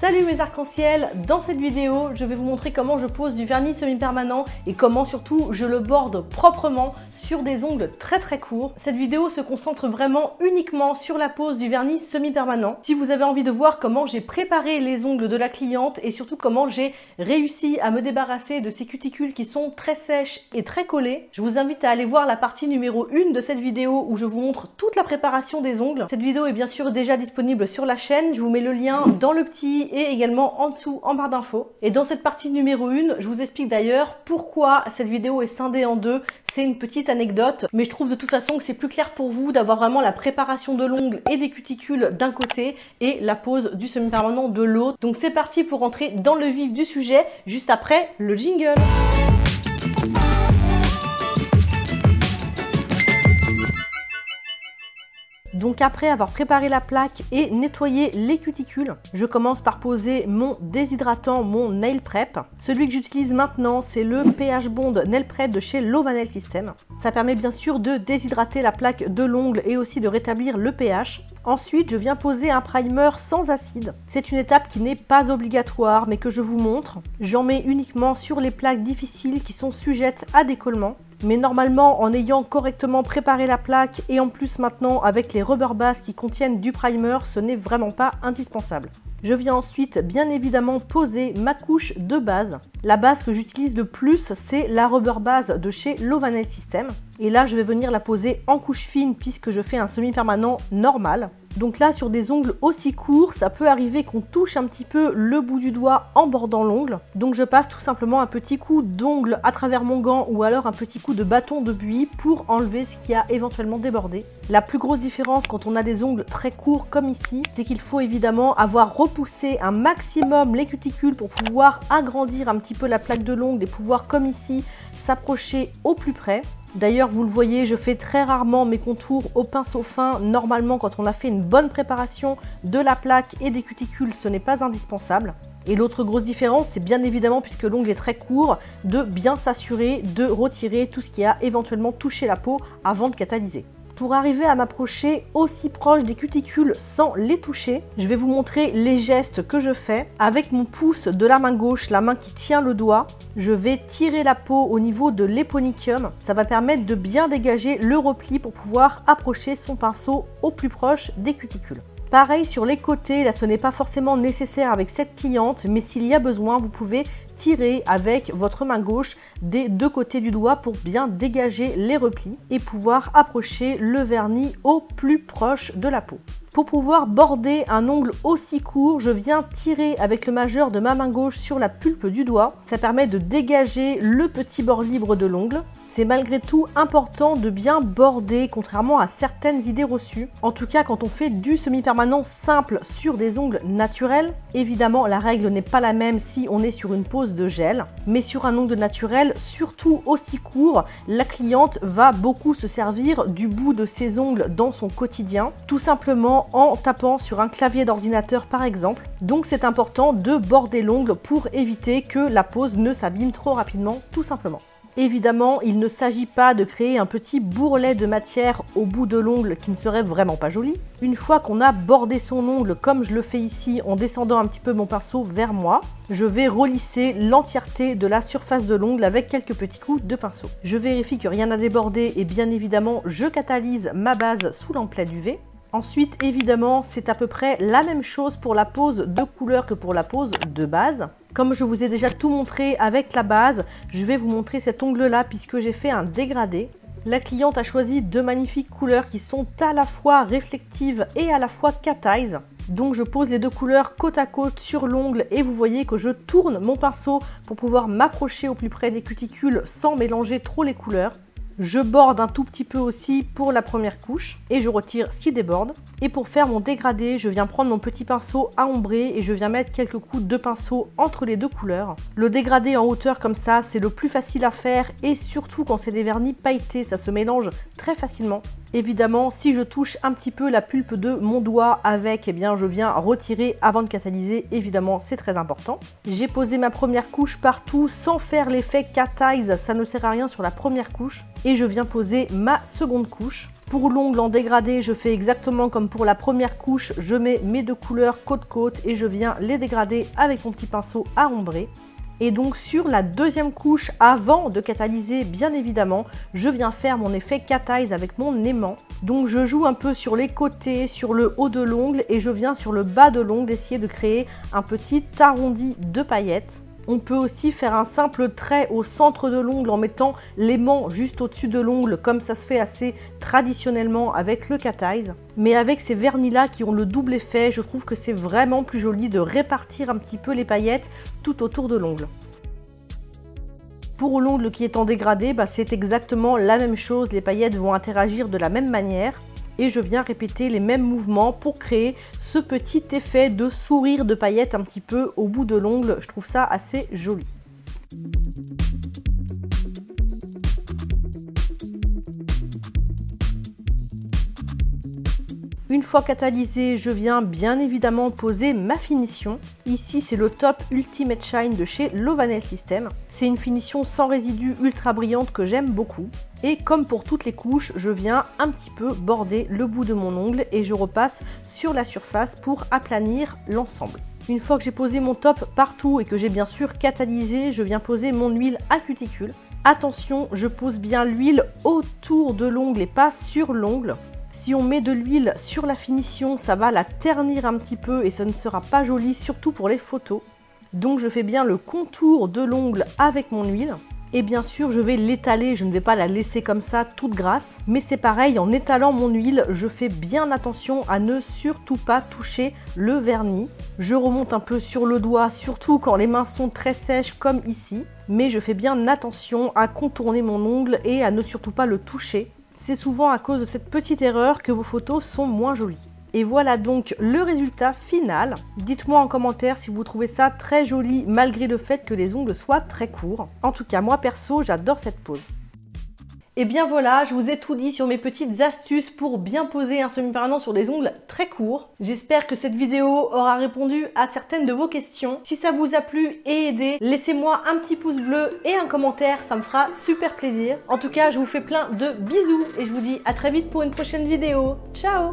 Salut mes arcs-en-ciel Dans cette vidéo, je vais vous montrer comment je pose du vernis semi-permanent et comment surtout je le borde proprement sur des ongles très très courts. Cette vidéo se concentre vraiment uniquement sur la pose du vernis semi-permanent. Si vous avez envie de voir comment j'ai préparé les ongles de la cliente et surtout comment j'ai réussi à me débarrasser de ces cuticules qui sont très sèches et très collées, je vous invite à aller voir la partie numéro 1 de cette vidéo où je vous montre toute la préparation des ongles. Cette vidéo est bien sûr déjà disponible sur la chaîne, je vous mets le lien dans le petit et également en dessous en barre d'infos. Et dans cette partie numéro 1, je vous explique d'ailleurs pourquoi cette vidéo est scindée en deux. C'est une petite anecdote, mais je trouve de toute façon que c'est plus clair pour vous d'avoir vraiment la préparation de l'ongle et des cuticules d'un côté et la pose du semi-permanent de l'autre. Donc c'est parti pour rentrer dans le vif du sujet, juste après le jingle. Donc après avoir préparé la plaque et nettoyé les cuticules, je commence par poser mon déshydratant, mon Nail Prep. Celui que j'utilise maintenant, c'est le pH Bond Nail Prep de chez Lovanel System. Ça permet bien sûr de déshydrater la plaque de l'ongle et aussi de rétablir le pH. Ensuite, je viens poser un primer sans acide. C'est une étape qui n'est pas obligatoire, mais que je vous montre. J'en mets uniquement sur les plaques difficiles qui sont sujettes à décollement. Mais normalement, en ayant correctement préparé la plaque et en plus maintenant avec les rubber bases qui contiennent du primer, ce n'est vraiment pas indispensable. Je viens ensuite bien évidemment poser ma couche de base. La base que j'utilise le plus, c'est la rubber base de chez Lovanel System. Et là, je vais venir la poser en couche fine puisque je fais un semi-permanent normal. Donc là, sur des ongles aussi courts, ça peut arriver qu'on touche un petit peu le bout du doigt en bordant l'ongle. Donc je passe tout simplement un petit coup d'ongle à travers mon gant ou alors un petit coup de bâton de buis pour enlever ce qui a éventuellement débordé. La plus grosse différence quand on a des ongles très courts comme ici, c'est qu'il faut évidemment avoir repoussé un maximum les cuticules pour pouvoir agrandir un petit peu la plaque de l'ongle et pouvoir comme ici s'approcher au plus près. D'ailleurs, vous le voyez, je fais très rarement mes contours au pinceau fin. Normalement, quand on a fait une bonne préparation de la plaque et des cuticules, ce n'est pas indispensable. Et l'autre grosse différence, c'est bien évidemment, puisque l'ongle est très court, de bien s'assurer de retirer tout ce qui a éventuellement touché la peau avant de catalyser. Pour arriver à m'approcher aussi proche des cuticules sans les toucher, je vais vous montrer les gestes que je fais. Avec mon pouce de la main gauche, la main qui tient le doigt, je vais tirer la peau au niveau de l'éponicium. Ça va permettre de bien dégager le repli pour pouvoir approcher son pinceau au plus proche des cuticules. Pareil sur les côtés, là ce n'est pas forcément nécessaire avec cette cliente, mais s'il y a besoin, vous pouvez tirer avec votre main gauche des deux côtés du doigt pour bien dégager les replis et pouvoir approcher le vernis au plus proche de la peau. Pour pouvoir border un ongle aussi court, je viens tirer avec le majeur de ma main gauche sur la pulpe du doigt. Ça permet de dégager le petit bord libre de l'ongle c'est malgré tout important de bien border, contrairement à certaines idées reçues. En tout cas, quand on fait du semi-permanent simple sur des ongles naturels, évidemment, la règle n'est pas la même si on est sur une pose de gel. Mais sur un ongle naturel, surtout aussi court, la cliente va beaucoup se servir du bout de ses ongles dans son quotidien, tout simplement en tapant sur un clavier d'ordinateur par exemple. Donc c'est important de border l'ongle pour éviter que la pose ne s'abîme trop rapidement, tout simplement. Évidemment, il ne s'agit pas de créer un petit bourrelet de matière au bout de l'ongle qui ne serait vraiment pas joli. Une fois qu'on a bordé son ongle comme je le fais ici en descendant un petit peu mon pinceau vers moi, je vais relisser l'entièreté de la surface de l'ongle avec quelques petits coups de pinceau. Je vérifie que rien n'a débordé et bien évidemment je catalyse ma base sous l'emplette UV. Ensuite, évidemment, c'est à peu près la même chose pour la pose de couleur que pour la pose de base. Comme je vous ai déjà tout montré avec la base, je vais vous montrer cet ongle-là puisque j'ai fait un dégradé. La cliente a choisi deux magnifiques couleurs qui sont à la fois réflectives et à la fois cat eyes. Donc je pose les deux couleurs côte à côte sur l'ongle et vous voyez que je tourne mon pinceau pour pouvoir m'approcher au plus près des cuticules sans mélanger trop les couleurs. Je borde un tout petit peu aussi pour la première couche et je retire ce qui déborde. Et pour faire mon dégradé, je viens prendre mon petit pinceau à ombrer et je viens mettre quelques coups de pinceau entre les deux couleurs. Le dégradé en hauteur comme ça, c'est le plus facile à faire et surtout quand c'est des vernis pailletés, ça se mélange très facilement. Évidemment, si je touche un petit peu la pulpe de mon doigt avec, eh bien, je viens retirer avant de catalyser. Évidemment, c'est très important. J'ai posé ma première couche partout sans faire l'effet cat eyes. Ça ne sert à rien sur la première couche. Et je viens poser ma seconde couche. Pour l'ongle en dégradé, je fais exactement comme pour la première couche, je mets mes deux couleurs côte-côte et je viens les dégrader avec mon petit pinceau à ombrer. Et donc sur la deuxième couche, avant de catalyser bien évidemment, je viens faire mon effet Catize avec mon aimant. Donc je joue un peu sur les côtés, sur le haut de l'ongle et je viens sur le bas de l'ongle essayer de créer un petit arrondi de paillettes. On peut aussi faire un simple trait au centre de l'ongle en mettant l'aimant juste au-dessus de l'ongle, comme ça se fait assez traditionnellement avec le Catize. Mais avec ces vernis-là qui ont le double effet, je trouve que c'est vraiment plus joli de répartir un petit peu les paillettes tout autour de l'ongle. Pour l'ongle qui est en dégradé, bah, c'est exactement la même chose, les paillettes vont interagir de la même manière et je viens répéter les mêmes mouvements pour créer ce petit effet de sourire de paillettes un petit peu au bout de l'ongle. Je trouve ça assez joli. Une fois catalysé, je viens bien évidemment poser ma finition. Ici, c'est le Top Ultimate Shine de chez Lovanel System. C'est une finition sans résidus ultra brillante que j'aime beaucoup. Et comme pour toutes les couches, je viens un petit peu border le bout de mon ongle et je repasse sur la surface pour aplanir l'ensemble. Une fois que j'ai posé mon top partout et que j'ai bien sûr catalysé, je viens poser mon huile à cuticule. Attention, je pose bien l'huile autour de l'ongle et pas sur l'ongle. Si on met de l'huile sur la finition, ça va la ternir un petit peu et ça ne sera pas joli, surtout pour les photos. Donc je fais bien le contour de l'ongle avec mon huile. Et bien sûr, je vais l'étaler, je ne vais pas la laisser comme ça toute grasse. Mais c'est pareil, en étalant mon huile, je fais bien attention à ne surtout pas toucher le vernis. Je remonte un peu sur le doigt, surtout quand les mains sont très sèches comme ici. Mais je fais bien attention à contourner mon ongle et à ne surtout pas le toucher c'est souvent à cause de cette petite erreur que vos photos sont moins jolies. Et voilà donc le résultat final. Dites-moi en commentaire si vous trouvez ça très joli malgré le fait que les ongles soient très courts. En tout cas, moi perso, j'adore cette pose. Et bien voilà, je vous ai tout dit sur mes petites astuces pour bien poser un semi-permanent sur des ongles très courts. J'espère que cette vidéo aura répondu à certaines de vos questions. Si ça vous a plu et aidé, laissez-moi un petit pouce bleu et un commentaire, ça me fera super plaisir. En tout cas, je vous fais plein de bisous et je vous dis à très vite pour une prochaine vidéo. Ciao